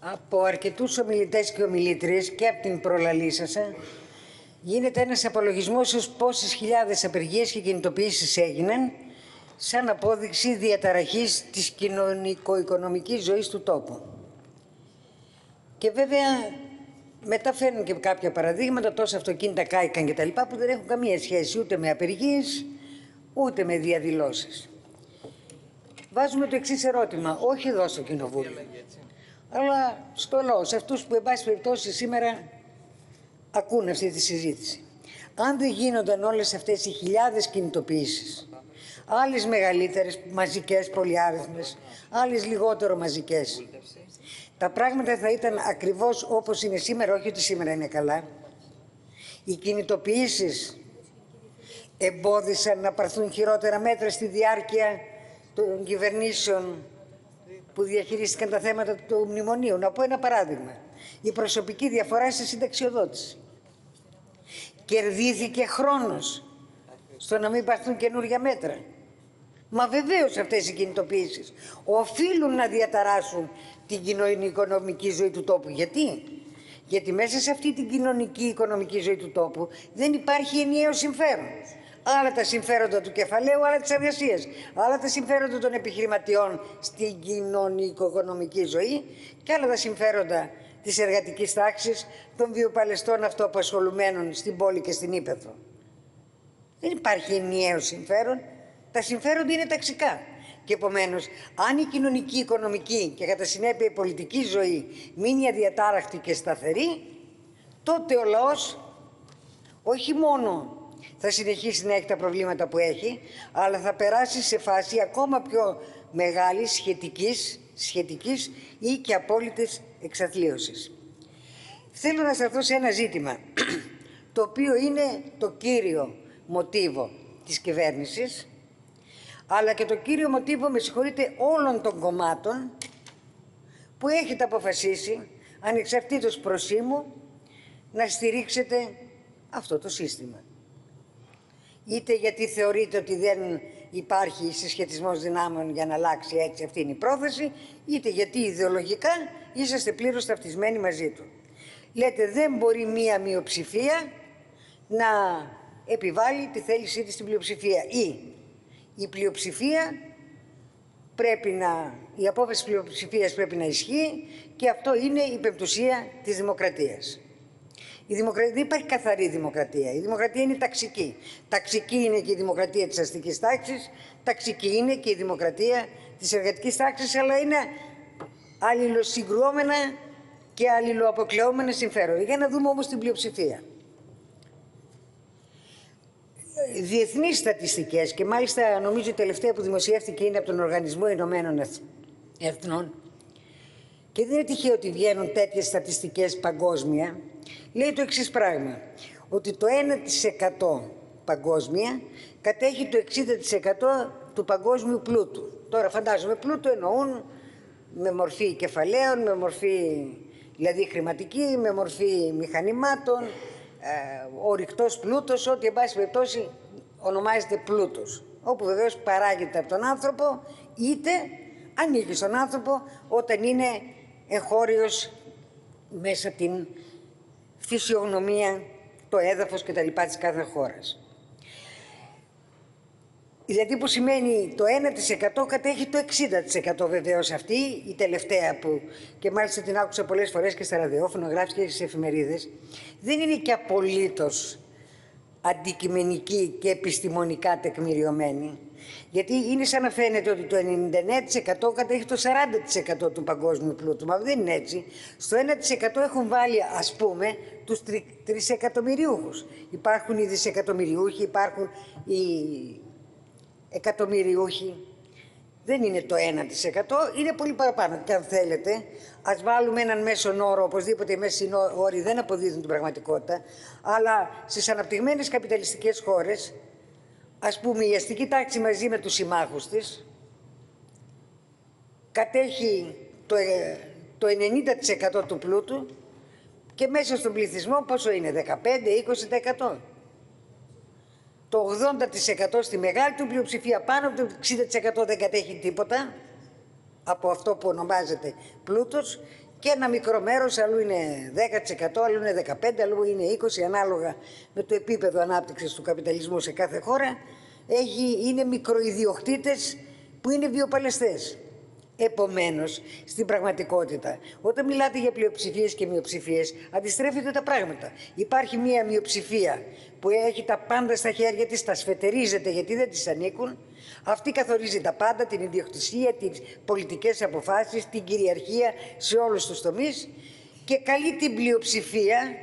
Από αρκετούς ομιλητές και ομιλήτριες και από την προλαλήσασα γίνεται ένας απολογισμός ως πόσες χιλιάδες απεργίες και κινητοποιήσεις έγιναν σαν απόδειξη διαταραχής της κοινωνικο-οικονομικής ζωής του τόπου. Και βέβαια μετά φέρνουν και κάποια παραδείγματα, τόσα αυτοκίνητα κάηκαν και τα λοιπά, που δεν έχουν καμία σχέση ούτε με απεργίες, ούτε με διαδηλώσεις. Βάζουμε το εξής ερώτημα, όχι εδώ στο Κοινοβούλιο, αλλά στο λαό, σε αυτούς που, εν πάση περιπτώσει, σήμερα ακούν αυτή τη συζήτηση. Αν δεν γίνονταν όλες αυτές οι χιλιάδες κινητοποιήσεις, άλλες μεγαλύτερες, μαζικές, πολυάριθμες, άλλες λιγότερο μαζικές, τα πράγματα θα ήταν ακριβώς όπως είναι σήμερα, όχι ότι σήμερα είναι καλά. Οι κινητοποιήσεις εμπόδισαν να παρθούν χειρότερα μέτρα στη διάρκεια των κυβερνήσεων που διαχειρίστηκαν τα θέματα του μνημονίου. Να πω ένα παράδειγμα. Η προσωπική διαφορά στη συνταξιοδότηση. Κερδίθηκε χρόνος στο να μην παρθούν καινούργια μέτρα. Μα βεβαίως αυτές οι κινητοποιήσεις οφείλουν να διαταράσουν την κοινωνικο-οικονομική ζωή του τόπου. Γιατί; Γιατί μέσα σε αυτή την κοινωνική οικονομική ζωή του τόπου δεν υπάρχει ενιαίο συμφέρον. Άλλα τα συμφέροντα του κεφαλαίου, άλλα της εργασία. Άλλα τα συμφέροντα των επιχειρηματιών στην κοινωνικο-οικονομική ζωή και άλλα τα συμφέροντα της εργατικής τάξης, των βιοπαλαιστών αυτοαπασχολουμένων στην πόλη και στην Ήπεθρο. Δεν υπάρχει ενιαίο συμφέρον. Τα συμφέροντα είναι ταξικά. Και επομένως, αν η κοινωνική, οικονομική και κατά συνέπεια η πολιτική ζωή μείνει αδιατάραχτη και σταθερή, τότε ο λαός όχι μόνο θα συνεχίσει να έχει τα προβλήματα που έχει, αλλά θα περάσει σε φάση ακόμα πιο μεγάλης σχετικής, σχετικής ή και απόλυτης εξαθλίωσης. Θέλω να σταθώ σε ένα ζήτημα, το οποίο είναι το κύριο μοτίβο της κυβέρνησης, αλλά και το κύριο μοτίβο, με συγχωρείτε, όλων των κομμάτων που έχετε αποφασίσει, ανεξαρτήτως προσήμου, να στηρίξετε αυτό το σύστημα. Είτε γιατί θεωρείτε ότι δεν υπάρχει συσχετισμός δυνάμεων για να αλλάξει έτσι αυτή είναι η πρόθεση, είτε γιατί ιδεολογικά είσαστε πλήρως ταυτισμένοι μαζί του. Λέτε δεν μπορεί μία μειοψηφία να επιβάλλει τη θέλησή της στην πλειοψηφία ή η πλειοψηφία πρέπει να, η απόφαση πλειοψηφίας πρέπει να ισχύει και αυτό είναι η πεμπτουσία της δημοκρατίας. Η δημοκρατία, δεν υπάρχει καθαρή δημοκρατία. Η δημοκρατία είναι ταξική. Ταξική είναι και η δημοκρατία της αστικής τάξης, ταξική είναι και η δημοκρατία της εργατικής τάξης, αλλά είναι αλληλοσυγκρουόμενα και αλληλοαποκλεόμενα συμφέροντα. Για να δούμε όμως την πλειοψηφία διεθνείς στατιστικές και μάλιστα νομίζω η τελευταία που δημοσιεύτηκε είναι από τον Οργανισμό Ηνωμένων Εθνών και δεν είναι τυχαίο ότι βγαίνουν τέτοιες στατιστικές παγκόσμια, λέει το εξής πράγμα, ότι το 1% παγκόσμια κατέχει το 60% του παγκόσμιου πλούτου. Τώρα φαντάζομαι πλούτο εννοούν με μορφή κεφαλαίων, με μορφή δηλαδή χρηματική, με μορφή μηχανημάτων, ε, ο ρηκτός πλούτος, ό,τι εν πάση περιπτώσει ονομάζεται πλούτος. Όπου βεβαίως παράγεται από τον άνθρωπο, είτε ανήκει στον άνθρωπο όταν είναι εγχώριος μέσα από την φυσιογνωμία, το έδαφος και τα λοιπά της κάθε χώρας. Δηλαδή που σημαίνει το 1% κατέχει το 60% βεβαίως αυτή, η τελευταία που και μάλιστα την άκουσα πολλές φορές και στα ραδιόφωνα, γράφεις και στις εφημερίδες, δεν είναι και απολύτως αντικειμενική και επιστημονικά τεκμηριωμένη. Γιατί είναι σαν να φαίνεται ότι το 99% κατέχει το 40% του παγκόσμιου πλούτου. Μα δεν είναι έτσι. Στο 1% έχουν βάλει, ας πούμε, τους τρισεκατομμυριούχους. Υπάρχουν οι δισεκατομμυριούχοι, υπάρχουν οι εκατομμυριούχοι. Δεν είναι το 1%, είναι πολύ παραπάνω. Και αν θέλετε, ας βάλουμε έναν μέσο όρο, οπωσδήποτε οι μέσοι όροι δεν αποδίδουν την πραγματικότητα, αλλά στις αναπτυγμένες καπιταλιστικές χώρες, ας πούμε, η αστική τάξη μαζί με τους συμμάχους της κατέχει το, ε, το 90% του πλούτου και μέσα στον πληθυσμό πόσο είναι, 15-20%. Το 80% στη μεγάλη του πλειοψηφία, πάνω από το 60% δεν κατέχει τίποτα από αυτό που ονομάζεται πλούτος Και ένα μικρό μέρος, αλλού είναι 10%, αλλού είναι 15%, αλλού είναι 20% ανάλογα με το επίπεδο ανάπτυξης του καπιταλισμού σε κάθε χώρα, έχει, είναι μικροϊδιοκτήτες που είναι βιοπαλαιστές. Επομένως, στην πραγματικότητα, όταν μιλάτε για πλειοψηφίες και μειοψηφίες, αντιστρέφεται τα πράγματα. Υπάρχει μία μειοψηφία που έχει τα πάντα στα χέρια της, τα σφετερίζεται γιατί δεν της ανήκουν. Αυτή καθορίζει τα πάντα, την ιδιοκτησία, τις πολιτικές αποφάσεις, την κυριαρχία σε όλους τους τομείς και καλεί την πλειοψηφία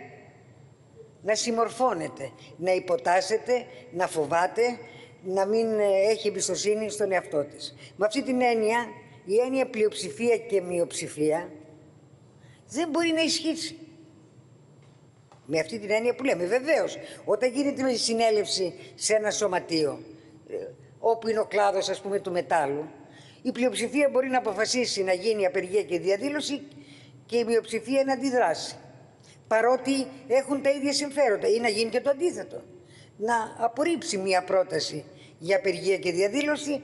να συμμορφώνεται, να υποτάσσεται, να φοβάται, να μην έχει εμπιστοσύνη στον εαυτό της. Με αυτή την έννοια η έννοια πλειοψηφία και μειοψηφία δεν μπορεί να ισχύσει. Με αυτή την έννοια που λέμε. Βεβαίως, όταν γίνεται η συνέλευση σε ένα σωματείο, ε, όπου είναι ο κλάδος ας πούμε του μετάλλου, η πλειοψηφία μπορεί να αποφασίσει να γίνει απεργία και διαδήλωση και η μειοψηφία να αντιδράσει. Παρότι έχουν τα ίδια συμφέροντα ή να γίνει και το αντίθετο. Να απορρίψει μία πρόταση για απεργία και διαδήλωση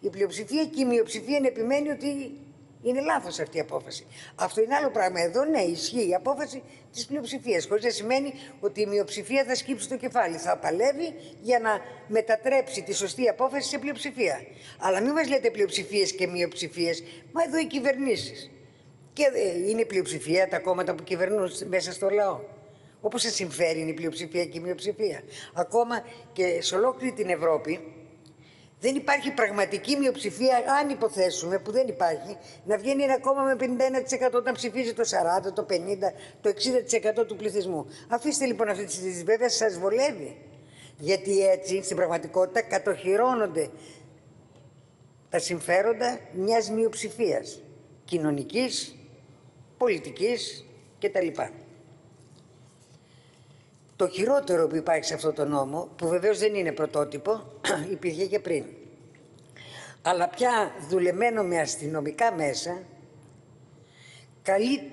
η πλειοψηφία και η μειοψηφία είναι επιμένει ότι είναι λάθος αυτή η απόφαση. Αυτό είναι άλλο πράγμα. Εδώ ναι, ισχύει η απόφαση της πλειοψηφίας. Χωρίς να σημαίνει ότι η μειοψηφία θα σκύψει το κεφάλι. Θα παλεύει για να μετατρέψει τη σωστή απόφαση σε πλειοψηφία. Αλλά μην μας λέτε πλειοψηφίες και μειοψηφίες. Μα εδώ οι κυβερνήσεις. Και ε, είναι πλειοψηφία τα κόμματα που κυβερνούν μέσα στο λαό. Όπως σε συμφέρει είναι η πλειοψηφία και η μειοψηφία. Ακόμα και σε ολόκληρη την Ευρώπη, δεν υπάρχει πραγματική μειοψηφία, αν υποθέσουμε που δεν υπάρχει, να βγαίνει ένα κόμμα με 51% όταν ψηφίζει το 40%, το 50%, το 60% του πληθυσμού. Αφήστε λοιπόν αυτή τη συζήτηση. Βέβαια, σας βολεύει. Γιατί έτσι στην πραγματικότητα κατοχυρώνονται τα συμφέροντα μιας μειοψηφίας κοινωνικής, πολιτικής κτλ. Το χειρότερο που υπάρχει σε αυτό το νόμο, που βεβαίως δεν είναι πρωτότυπο, υπήρχε και πριν. Αλλά πια δουλεμένο με αστυνομικά μέσα, καλεί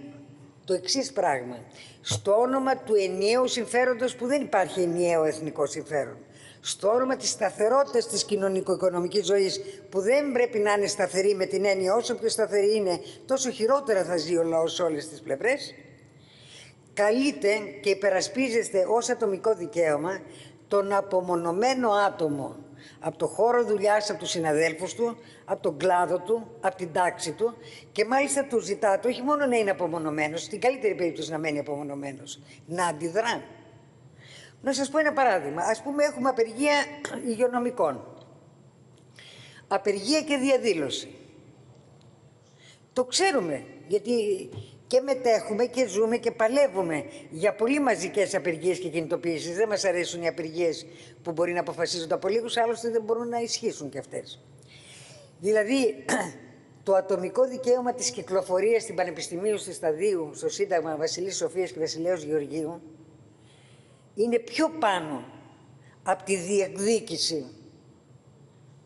το εξής πράγμα. Στο όνομα του ενιαίου συμφέροντος που δεν υπάρχει ενιαίο εθνικό συμφέρον. Στο όνομα της σταθερότητας της κοινωνικο-οικονομικής ζωής που δεν πρέπει να είναι σταθερή με την έννοια όσο πιο σταθερή είναι τόσο χειρότερα θα ζει ο λαός σε όλες τις πλευρές καλείται και υπερασπίζεστε ως ατομικό δικαίωμα τον απομονωμένο άτομο από το χώρο δουλειάς, από τους συναδέλφους του, από τον κλάδο του, από την τάξη του και μάλιστα του ζητάτε όχι μόνο να είναι απομονωμένος, στην καλύτερη περίπτωση να μένει απομονωμένος, να αντιδρά. Να σας πω ένα παράδειγμα. Ας πούμε έχουμε απεργία υγειονομικών. Απεργία και διαδήλωση. Το ξέρουμε, γιατί και μετέχουμε και ζούμε και παλεύουμε για πολύ μαζικές απεργίες και κινητοποιήσεις. Δεν μας αρέσουν οι απεργίες που μπορεί να αποφασίζονται από λίγους, άλλωστε δεν μπορούν να ισχύσουν και αυτές. Δηλαδή, το ατομικό δικαίωμα της κυκλοφορίας στην Πανεπιστημίου στη Σταδίου, στο Σύνταγμα Βασιλής Σοφίας και Βασιλέως Γεωργίου, είναι πιο πάνω από τη διεκδίκηση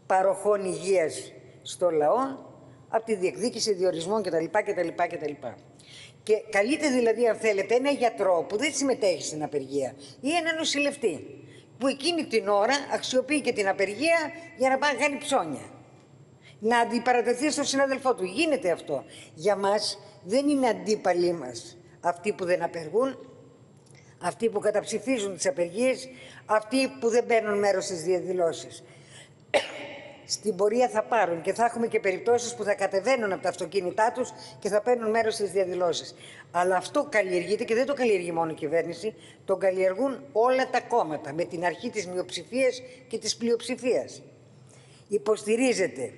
παροχών υγείας στο λαό, από τη διεκδίκηση διορισμών κτλ. κτλ, κτλ. Και καλείτε δηλαδή, αν θέλετε, ένα γιατρό που δεν συμμετέχει στην απεργία ή ένα νοσηλευτή που εκείνη την ώρα αξιοποιεί και την απεργία για να πάει να κάνει ψώνια. Να αντιπαρατεθεί στον συνάδελφό του. Γίνεται αυτό. Για μας δεν είναι αντίπαλοι μας αυτοί που δεν απεργούν, αυτοί που καταψηφίζουν τις απεργίες, αυτοί που δεν παίρνουν μέρος στις διαδηλώσεις στην πορεία θα πάρουν και θα έχουμε και περιπτώσεις που θα κατεβαίνουν από τα αυτοκίνητά τους και θα παίρνουν μέρος στις διαδηλώσεις. Αλλά αυτό καλλιεργείται και δεν το καλλιεργεί μόνο η κυβέρνηση, το καλλιεργούν όλα τα κόμματα με την αρχή της μειοψηφίας και της πλειοψηφίας. Υποστηρίζεται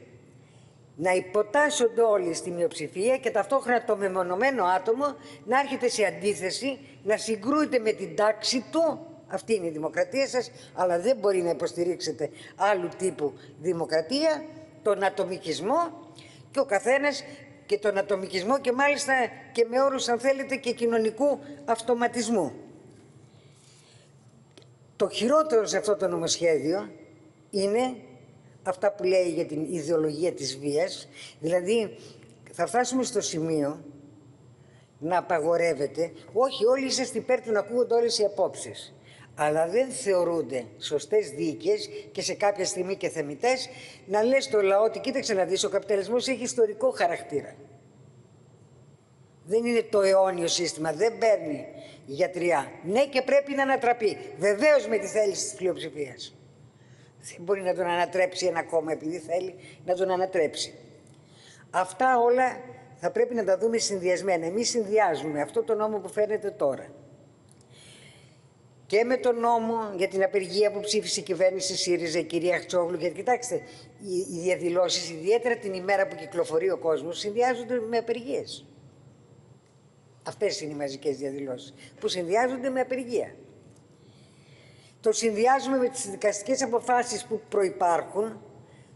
να υποτάσσονται όλοι στη μειοψηφία και ταυτόχρονα το μεμονωμένο άτομο να έρχεται σε αντίθεση, να συγκρούεται με την τάξη του αυτή είναι η δημοκρατία σας, αλλά δεν μπορεί να υποστηρίξετε άλλου τύπου δημοκρατία, τον ατομικισμό και ο καθένας και τον ατομικισμό και μάλιστα και με όρους αν θέλετε και κοινωνικού αυτοματισμού. Το χειρότερο σε αυτό το νομοσχέδιο είναι αυτά που λέει για την ιδεολογία της βίας, δηλαδή θα φτάσουμε στο σημείο να απαγορεύεται, όχι όλοι είσαστε υπέρ του να ακούγονται όλες οι απόψεις αλλά δεν θεωρούνται σωστές δίκες και σε κάποια στιγμή και θεμητές να λες στο λαό ότι κοίταξε να δεις ο καπιταλισμός έχει ιστορικό χαρακτήρα. Δεν είναι το αιώνιο σύστημα, δεν παίρνει γιατριά. Ναι και πρέπει να ανατραπεί. Βεβαίως με τη θέληση της πλειοψηφίας. Δεν μπορεί να τον ανατρέψει ένα κόμμα επειδή θέλει να τον ανατρέψει. Αυτά όλα θα πρέπει να τα δούμε συνδυασμένα. Εμείς συνδυάζουμε αυτό το νόμο που φαίνεται τώρα και με τον νόμο για την απεργία που ψήφισε η κυβέρνηση ΣΥΡΙΖΑ, η κυρία Χτσόγλου. Γιατί κοιτάξτε, οι διαδηλώσεις, ιδιαίτερα την ημέρα που κυκλοφορεί ο κόσμος, συνδυάζονται με απεργίες. Αυτές είναι οι μαζικές διαδηλώσεις που συνδυάζονται με απεργία. Το συνδυάζουμε με τις δικαστικές αποφάσεις που προπάρχουν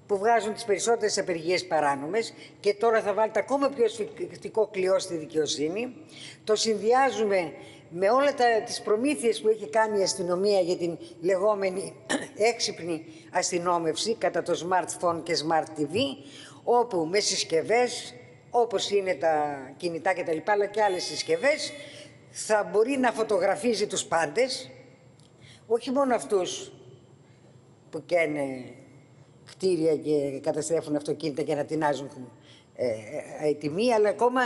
που βγάζουν τις περισσότερες απεργίες παράνομες και τώρα θα βάλετε ακόμα πιο σφιχτικό κλειό στη δικαιοσύνη. Το συνδυάζουμε με όλα τα, τις προμήθειες που έχει κάνει η αστυνομία για την λεγόμενη έξυπνη αστυνόμευση κατά το smartphone και smart TV, όπου με συσκευές, όπως είναι τα κινητά και τα λοιπά, αλλά και άλλες συσκευές, θα μπορεί να φωτογραφίζει τους πάντες, όχι μόνο αυτούς που καίνε κτίρια και καταστρέφουν αυτοκίνητα και να τεινάζουν ε, ε, τιμή, αλλά ακόμα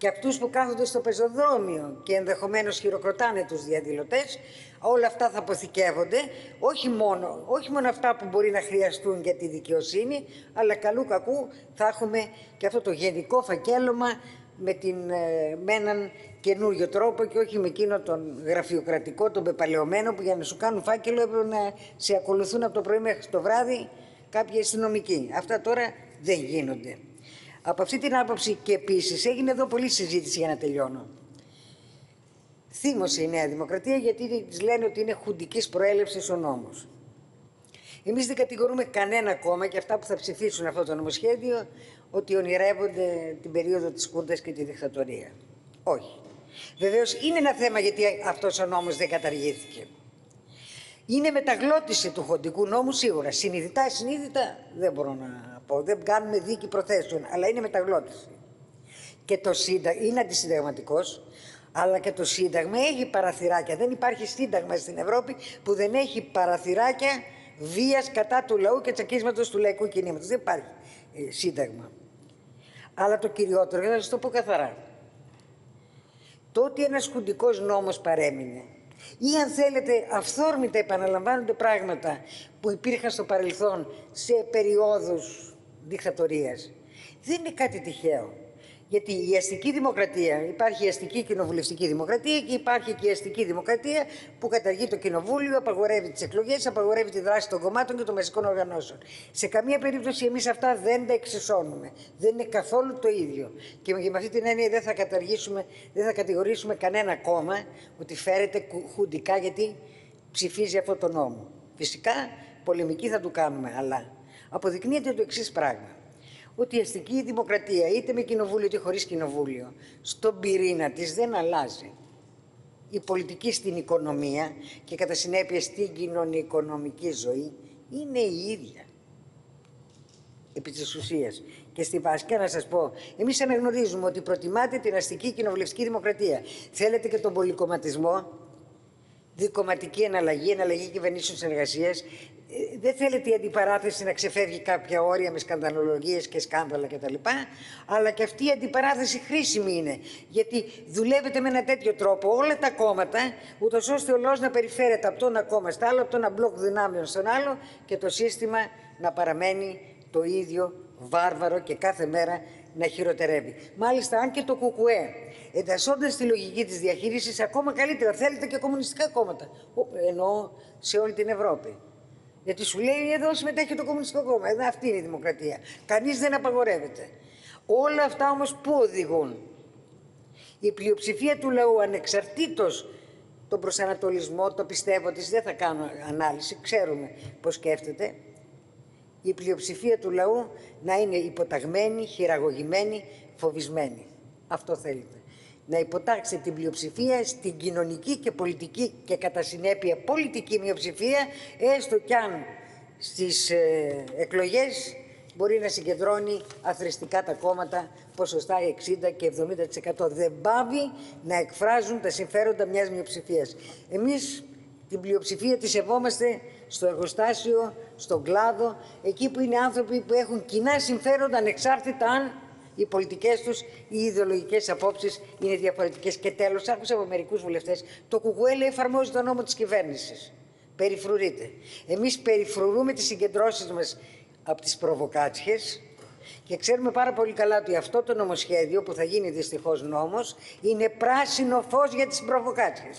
και αυτούς που κάθονται στο πεζοδρόμιο και ενδεχομένως χειροκροτάνε τους διαδηλωτές, όλα αυτά θα αποθηκεύονται, όχι μόνο, όχι μόνο αυτά που μπορεί να χρειαστούν για τη δικαιοσύνη, αλλά καλού κακού θα έχουμε και αυτό το γενικό φακέλωμα με, την, ε, με έναν καινούριο τρόπο και όχι με εκείνο τον γραφειοκρατικό, τον πεπαλαιωμένο που για να σου κάνουν φάκελο έπρεπε να σε ακολουθούν από το πρωί μέχρι το βράδυ κάποιοι αστυνομικοί. Αυτά τώρα δεν γίνονται. Από αυτή την άποψη και επίσης έγινε εδώ πολλή συζήτηση για να τελειώνω. Θύμωσε η Νέα Δημοκρατία γιατί της λένε ότι είναι χουντικής προέλευσης ο νόμος. Εμείς δεν κατηγορούμε κανένα κόμμα και αυτά που θα ψηφίσουν αυτό το νομοσχέδιο ότι ονειρεύονται την περίοδο της Χούντα και τη δικτατορία. Όχι. Βεβαίως είναι ένα θέμα γιατί αυτός ο νόμος δεν καταργήθηκε. Είναι μεταγλώτηση του χοντικού νόμου σίγουρα. Συνειδητά, συνείδητα δεν μπορώ να πω. Δεν κάνουμε δίκη προθέσεων, αλλά είναι μεταγλώτηση. Και το Σύνταγμα είναι αντισυνταγματικός, αλλά και το Σύνταγμα έχει παραθυράκια. Δεν υπάρχει Σύνταγμα στην Ευρώπη που δεν έχει παραθυράκια βίας κατά του λαού και τσακίσματος του λαϊκού κινήματος. Δεν υπάρχει ε, Σύνταγμα. Αλλά το κυριότερο, θα σας το πω καθαρά. Το ότι ένας χουντικό νόμος παρέμεινε ή αν θέλετε αυθόρμητα επαναλαμβάνονται πράγματα που υπήρχαν στο παρελθόν σε περιόδους δικτατορίας. Δεν είναι κάτι τυχαίο. Γιατί η αστική δημοκρατία, υπάρχει η αστική κοινοβουλευτική δημοκρατία και υπάρχει και η αστική δημοκρατία που καταργεί το κοινοβούλιο, απαγορεύει τις εκλογές, απαγορεύει τη δράση των κομμάτων και των μαζικών οργανώσεων. Σε καμία περίπτωση εμείς αυτά δεν τα εξισώνουμε. Δεν είναι καθόλου το ίδιο. Και με αυτή την έννοια δεν θα καταργήσουμε, δεν θα κατηγορήσουμε κανένα κόμμα ότι φέρεται χουντικά γιατί ψηφίζει αυτό το νόμο. Φυσικά πολεμική θα του κάνουμε, αλλά αποδεικνύεται το εξής πράγμα ότι η αστική δημοκρατία, είτε με κοινοβούλιο είτε χωρίς κοινοβούλιο, στον πυρήνα της δεν αλλάζει. Η πολιτική στην οικονομία και κατά συνέπεια στην κοινωνικονομική ζωή είναι η ίδια. Επί της ουσίας. Και στη βάση, και να σας πω, εμείς αναγνωρίζουμε ότι προτιμάτε την αστική κοινοβουλευτική δημοκρατία. Θέλετε και τον πολυκομματισμό, δικοματική εναλλαγή, εναλλαγή κυβερνήσεων συνεργασίας. Ε, δεν θέλετε η αντιπαράθεση να ξεφεύγει κάποια όρια με σκανδαλολογίες και σκάνδαλα κτλ. Αλλά και αυτή η αντιπαράθεση χρήσιμη είναι. Γιατί δουλεύετε με ένα τέτοιο τρόπο όλα τα κόμματα, ούτως ώστε ο λαός να περιφέρεται από το ένα κόμμα στο άλλο, από το ένα μπλοκ δυνάμεων στον άλλο και το σύστημα να παραμένει το ίδιο βάρβαρο και κάθε μέρα να χειροτερεύει. Μάλιστα, αν και το ΚΚΕ, εντασσώντα τη λογική της διαχείρισης, ακόμα καλύτερα θέλετε και κομμουνιστικά κόμματα. Εννοώ σε όλη την Ευρώπη. Γιατί σου λέει εδώ συμμετέχει το Κομμουνιστικό Κόμμα. Εδώ αυτή είναι η δημοκρατία. Κανείς δεν απαγορεύεται. Όλα αυτά όμως πού οδηγούν. Η πλειοψηφία του λαού ανεξαρτήτως τον προσανατολισμό, το πιστεύω της, δεν θα κάνω ανάλυση, ξέρουμε πώς σκέφτεται, η πλειοψηφία του λαού να είναι υποταγμένη, χειραγωγημένη, φοβισμένη. Αυτό θέλετε. Να υποτάξετε την πλειοψηφία στην κοινωνική και πολιτική και κατά συνέπεια πολιτική μειοψηφία, έστω κι αν στις ε, εκλογές μπορεί να συγκεντρώνει αθρηστικά τα κόμματα ποσοστά 60 και 70%. Δεν πάβει να εκφράζουν τα συμφέροντα μιας μειοψηφίας. Εμείς την πλειοψηφία τη σεβόμαστε στο εργοστάσιο, στον κλάδο, εκεί που είναι άνθρωποι που έχουν κοινά συμφέροντα ανεξάρτητα αν οι πολιτικές τους, οι ιδεολογικές απόψεις είναι διαφορετικές. Και τέλος, άκουσα από μερικούς βουλευτές, το ΚΚΕ λέει εφαρμόζει τον νόμο της κυβέρνησης. Περιφρουρείτε. Εμείς περιφρουρούμε τις συγκεντρώσεις μας από τις προβοκάτσιες και ξέρουμε πάρα πολύ καλά ότι αυτό το νομοσχέδιο που θα γίνει δυστυχώς νόμος είναι πράσινο φως για τις προβοκάτσιες.